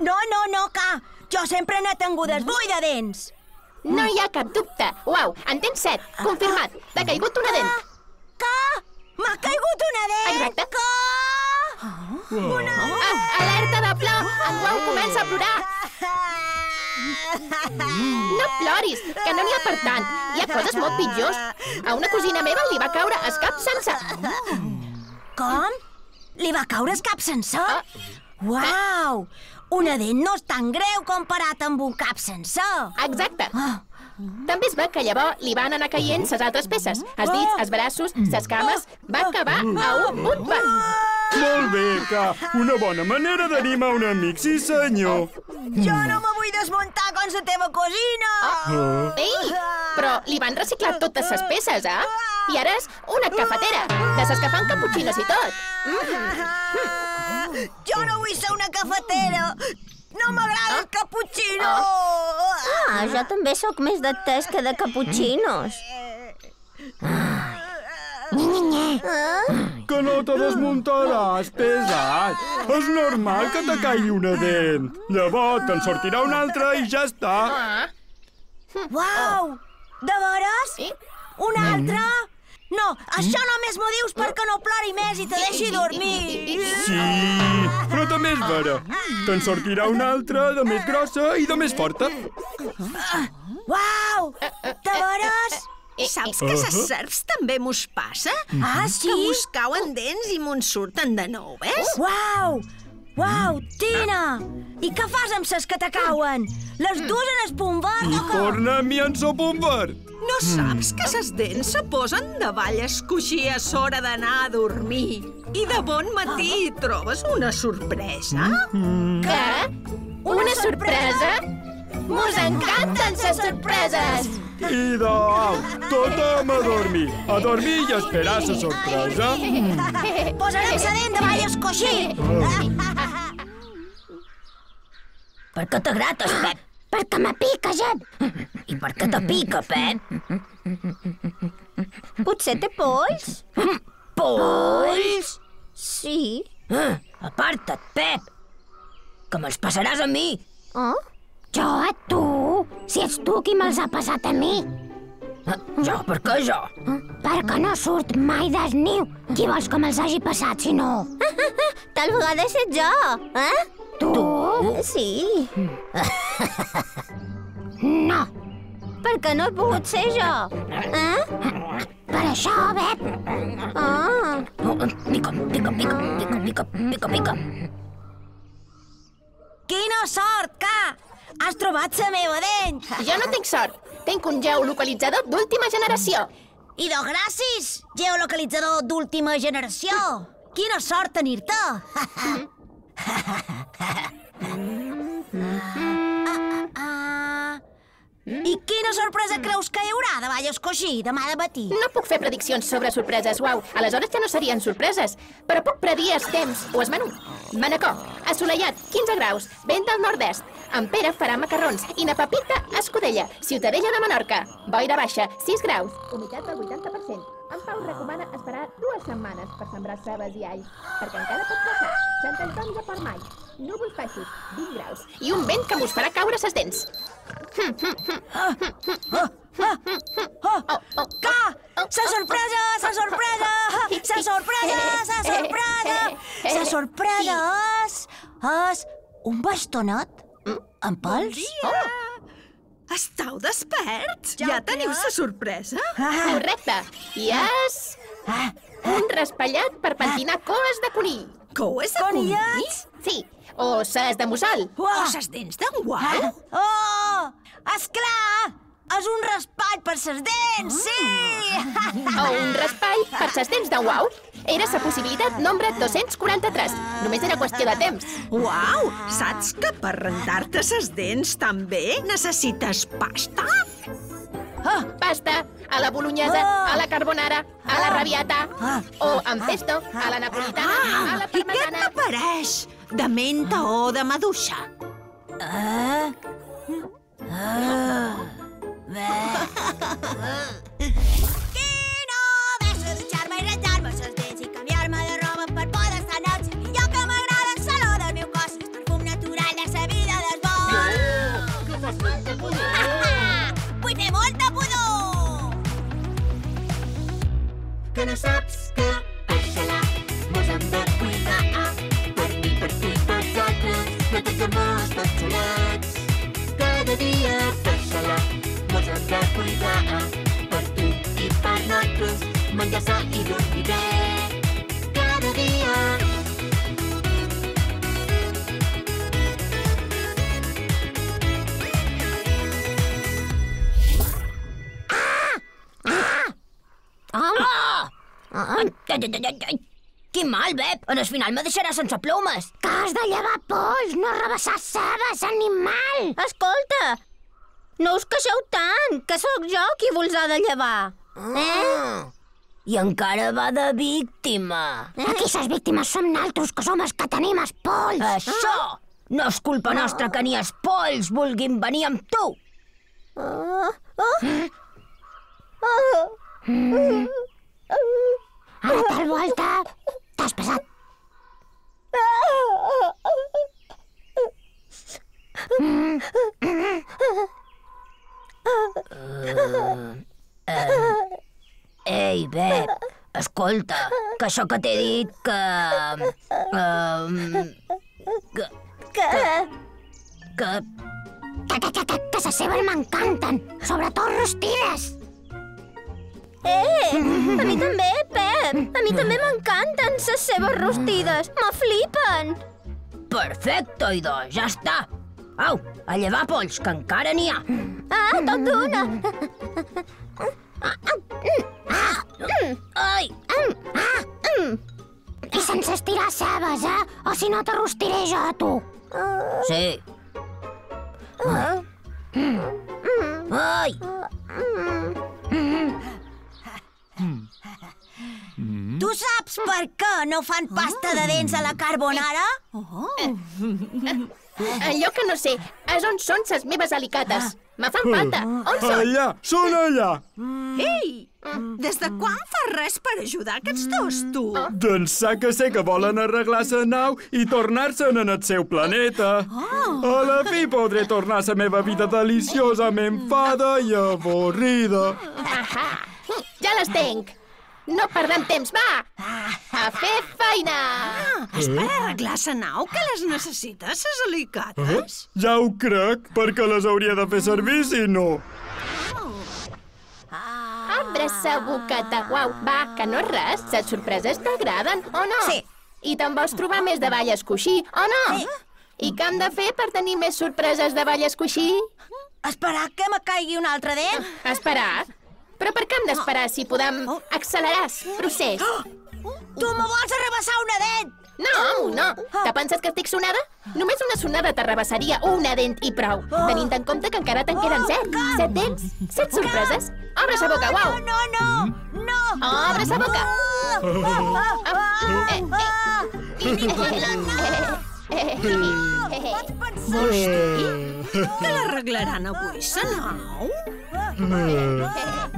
No, no, no, que jo sempre n'he tingudes bull de dents. No hi ha cap dubte. Uau, en tens 7. Confirmat. T'ha caigut una dent. Que? M'ha caigut una dent! Exacte. Que? Ah, alerta de plor! En Guau comença a plorar. No ploris, que no n'hi ha per tant. Hi ha coses molt pitjors. A una cosina meva li va caure el cap sense... Com? Li va caure el cap sencer? Uau! Una dent no és tan greu comparat amb un cap sencer. Exacte. Ah. També es va que llavors li van anar caient ses altres peces. Els dits, els braços, ses cames... Va acabar a un punt va. Molt bé, que una bona manera d'animar un amic, sí senyor. Jo no me vull desmuntar com la teva cosina. Ei, però li van reciclar totes ses peces, eh? I ara és una cafetera, de ses que fan caputxinos i tot. Jo no vull ser una cafetera. No m'agrada el cappuccino. Ah, jo també sóc més de tés que de caputxinos. Que no te desmuntaràs, pesat. És normal que te caigui una dent. Llavors te'n sortirà una altra i ja està. Ah, Uau! De veres? Una altra? No, això només m'ho dius perquè no plori més i te deixi dormir. Sí, però també és vera. Te'n sortirà una altra de més grossa i de més forta. Uau! De veres? Saps que a les serps també mos passa? Ah, Que sí? mos cauen dents i mos surten de nou, ves? Uau! Uau, Tina! I què fas amb ses que te cauen? Les dues en el punt verd I o torna-m'hi en so verd. No saps que ses dents se posen davall es coixí a s'hora d'anar a dormir i de bon matí trobes una sorpresa? Què? Una sorpresa? Mos encanten ses sorpreses! Idò, tothom a dormir. A dormir i a esperar la sorpresa. Posarem sa dent davall el coixí. Per què te grates, Pep? Perquè me pica, Jep. I per què te pica, Pep? Potser té polls? Polls? Sí. Ah, aparta't, Pep. Que me'ls passaràs a mi. Oh? Jo a tu? Si ets tu qui me'ls ha passat a mi. Ah, jo? Per què jo? Perquè no surt mai del niu. Qui vols que me'ls hagi passat, si no? Tal vegada he set jo, eh? Tu? Sí. No. Perquè no he pogut ser jo. Eh? Per això, Bep. Ah. Pica, pica, pica, pica, pica, pica, pica. Quina sort, que! Has trobat la meva dent! Jo no tinc sort. Tinc un geolocalitzador d'última generació. I do gràcies, geolocalitzador d'última generació. Quina sort tenir-te! I quina sorpresa creus que hi haurà davall el coixí demà de matí? No puc fer prediccions sobre sorpreses, uau. Aleshores ja no serien sorpreses. Però puc predir el temps o el menú. Manacor, assolellat, 15 graus, vent del nord-est. En Pere farà macarrons i na Pepita escudella, Ciutadella de Menorca. Boira baixa, 6 graus. Humitat del 80%. En Pau recomana esperar dues setmanes per sembrar cebes i alls, perquè encara pot passar. Sant Antoni de Portmai. Núvols baixos, 20 graus. I un vent que mos farà caure ses dents. Oh, oh, que! Sa sorpresa, sa sorpresa, sa sorpresa, sa sorpresa! Sa sorpresa és... és un bastonet amb pèls? Estau desperts? Ja, teniu la sorpresa? Correcte. I és... Un raspallat per pentinar coes de conill. Coes de conill? Sí, o ses de mussol. O ses dents d'en guau? Oh, esclar! És un raspall per ses dents, sí! O un raspall per ses dents de uau. Era la possibilitat nombre 243. Només era qüestió de temps. Uau! Saps que per rentar-te ses dents també necessites pasta? Oh, pasta, a la bolognesa, a la carbonara, a la rabiata, o amb pesto, a la napolitana, a la I què parmesana... t'apareix? De menta o de maduixa? Ah, ah, bé. Quina bèstia dutxar-me i rentar-me els de roba per poder estar en el que m'agrada el saló del meu cos. És perfum natural de sa dels bons. No, que fas molta pudor. Vull fer molta pudor. Que no saps que peixarà mos hem de cuidar per mi, per tu, per altres. No t'hi mos tot solet. De cuidar per tu i per nosaltres menjar sa i dormir bé cada dia. Quin mal, Beb! En el final me deixaràs sense plomes. Que has de llevar polls, no rebassar cebes, animal! Escolta, no us queixeu tant, que sóc jo qui vos ha de llevar. Eh? I encara va de víctima. Aquí ses víctimes som naltros, que som els que tenim els polls! Això no és culpa nostra que ni els polls vulguin venir amb tu. Ara tal volta t'has passat. Ei, Beb, escolta, que això que t'he dit que... Um, que... Que... que... Que, que, que, que, que ses cebes m'encanten, sobretot rostides. Eh, a mi també, Pep. A mi també m'encanten ses seves rostides. Me flipen. Perfecte, idò, ja està. Au, a llevar polls, que encara n'hi ha. Ah, tot d'una. Ai, O si no te rostiré jo a tu. sí. Ai, Tu saps per què no fan pasta de dents a la carbonara? Allò que no sé, és on són ses meves alicates. Me fan falta. On són? Allà, són allà. Ei, des de quan fas res per ajudar aquests dos, tu? Doncs sa que sé que volen arreglar la nau i tornar-se'n en el seu planeta. A la fi podré tornar a la meva vida deliciosament fada i avorrida. Ja les tenc. No perdem temps, va! A fer feina! És per arreglar la nau que les necessites, ses alicates? Ja ho crec, perquè les hauria de fer servir si no. Obre sa boqueta, uau. Va, que no és res. Les sorpreses t'agraden, o no? Sí. I te'n vols trobar més de balles coixí, o no? Sí. I què hem de fer per tenir més sorpreses de balles coixí? Esperar que me caigui un altre dent? Esperar? Però per què hem d'esperar si podem accelerar el procés? Tu me vols arrabassar una dent? No, amo, no. Te penses que estic sonada? Només una sonada t'arrabassaria una dent i prou. Tenint en compte que encara te'n queden set. Set dents, set sorpreses. Obre sa boca, uau. No, no, no! Obre sa boca. Ah, Eh, eh. Ni parlar, no! Pots pensar... Que l'arreglaran avui, sa nau?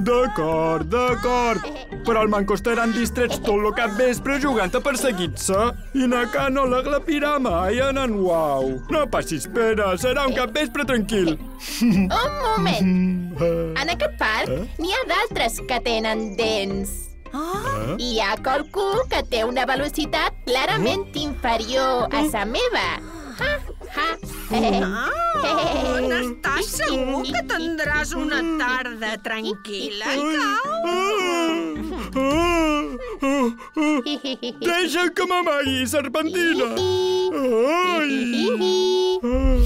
D'acord, d'acord. Però el manco estaran distrets tot el cap vespre jugant a perseguir-se. I na ca no l'aglapirà mai en en Uau. No passis pena, serà un cap vespre tranquil. Un moment. En aquest parc n'hi ha d'altres que tenen dents. I hi ha qualcú que té una velocitat clarament inferior a sa meva. Ha, ha. Ah, n'estàs segur que tindràs una tarda tranquil·la, Cau? Ah, ah, ah, ah. Deixa que m'amagui, serpentina. Ai. Ah.